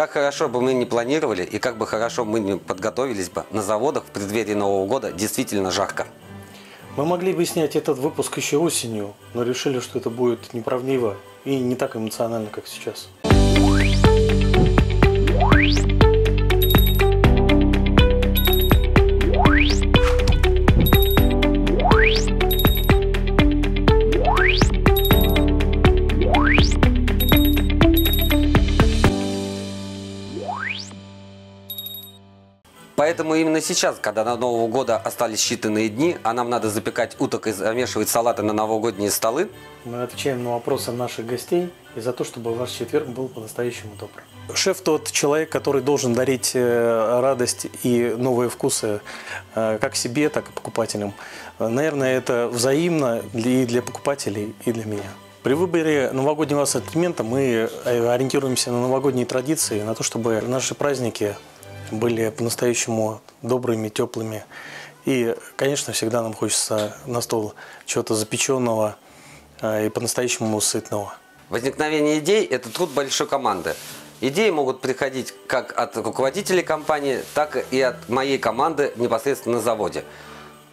Как хорошо бы мы не планировали и как бы хорошо мы не подготовились бы, на заводах в преддверии Нового года действительно жарко. Мы могли бы снять этот выпуск еще осенью, но решили, что это будет неправдиво и не так эмоционально, как сейчас. Поэтому именно сейчас, когда до Нового года остались считанные дни, а нам надо запекать уток и замешивать салаты на новогодние столы, Мы отвечаем на вопросы наших гостей и за то, чтобы ваш четверг был по-настоящему добрым. Шеф тот человек, который должен дарить э, радость и новые вкусы э, как себе, так и покупателям. Наверное, это взаимно и для покупателей, и для меня. При выборе новогоднего ассортимента мы э, ориентируемся на новогодние традиции, на то, чтобы наши праздники были по-настоящему добрыми, теплыми. И, конечно, всегда нам хочется на стол чего-то запеченного э, и по-настоящему сытного. Возникновение идей – это труд большой команды. Идеи могут приходить как от руководителей компании, так и от моей команды непосредственно на заводе.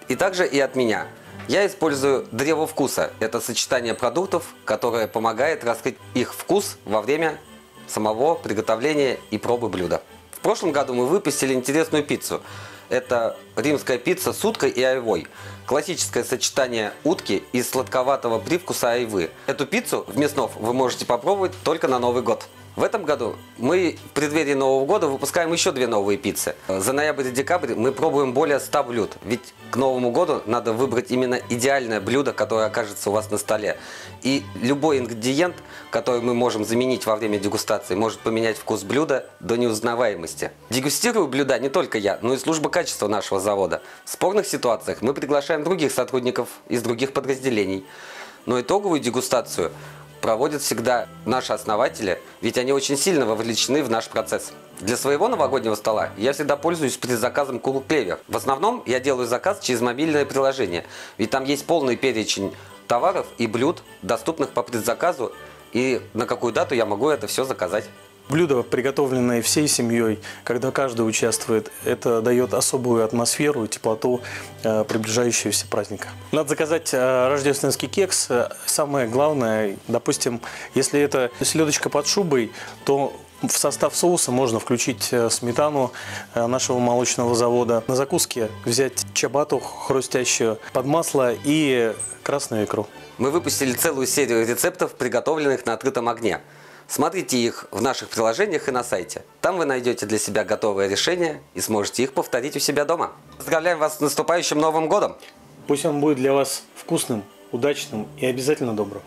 И также и от меня. Я использую древо вкуса. Это сочетание продуктов, которое помогает раскрыть их вкус во время самого приготовления и пробы блюда. Прошлом году мы выпустили интересную пиццу. Это римская пицца с уткой и айвой. Классическое сочетание утки и сладковатого привкуса айвы. Эту пиццу в Мяснов вы можете попробовать только на Новый год. В этом году мы в преддверии Нового года выпускаем еще две новые пиццы. За ноябрь и декабрь мы пробуем более 100 блюд. Ведь к Новому году надо выбрать именно идеальное блюдо, которое окажется у вас на столе. И любой ингредиент, который мы можем заменить во время дегустации, может поменять вкус блюда до неузнаваемости. Дегустирую блюда не только я, но и служба качества нашего завода. В спорных ситуациях мы приглашаем других сотрудников из других подразделений. Но итоговую дегустацию проводят всегда наши основатели, ведь они очень сильно вовлечены в наш процесс. Для своего новогоднего стола я всегда пользуюсь предзаказом Cool Clever. В основном я делаю заказ через мобильное приложение, ведь там есть полный перечень товаров и блюд, доступных по предзаказу, и на какую дату я могу это все заказать. Блюдо, приготовленное всей семьей, когда каждый участвует, это дает особую атмосферу и теплоту э, приближающегося праздника. Надо заказать э, рождественский кекс. Э, Самое главное, допустим, если это селедочка под шубой, то в состав соуса можно включить сметану нашего молочного завода. На закуске взять чабату хрустящую под масло и красную икру. Мы выпустили целую серию рецептов, приготовленных на открытом огне. Смотрите их в наших приложениях и на сайте. Там вы найдете для себя готовые решения и сможете их повторить у себя дома. Поздравляем вас с наступающим Новым Годом! Пусть он будет для вас вкусным, удачным и обязательно добрым.